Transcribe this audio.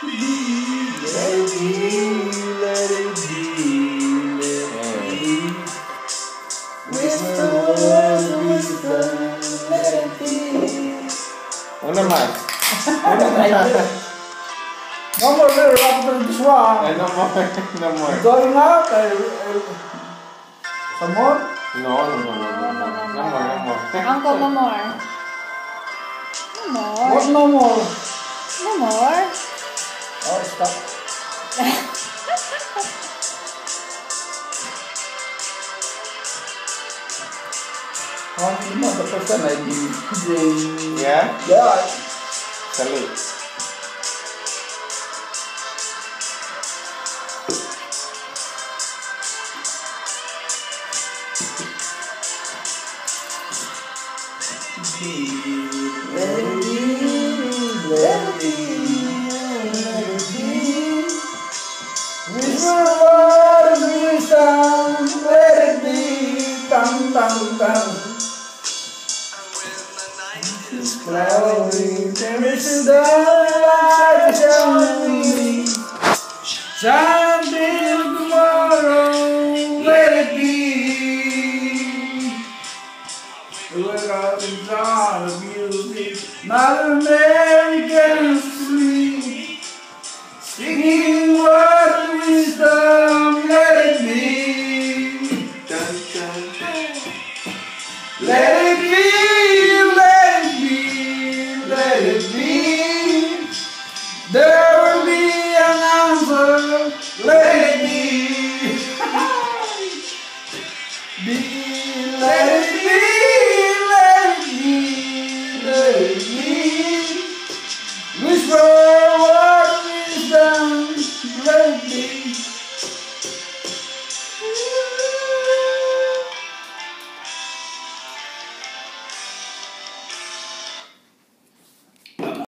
Please let it be, let it be, let it be. Whisper, whisper, let it be. Una más. Una más. No more little rapper than this rock. Hey, no more, no more. Going out? Uh, uh, some more? No, no, no, no, no, no, no, no more, no more. Uncle, no more. No more. What no more? No more. Oh, stop. Oh, you know the first time I did DJ. Yeah? Yeah. Salute. Let it be, let it be, is flowering. Permission the light shining. Someday tomorrow, let it be. Look up in dawn of music, Mother Mary can sleep. Singing words of wisdom, let it be. Let it be. Let me be, lady, lady, lady.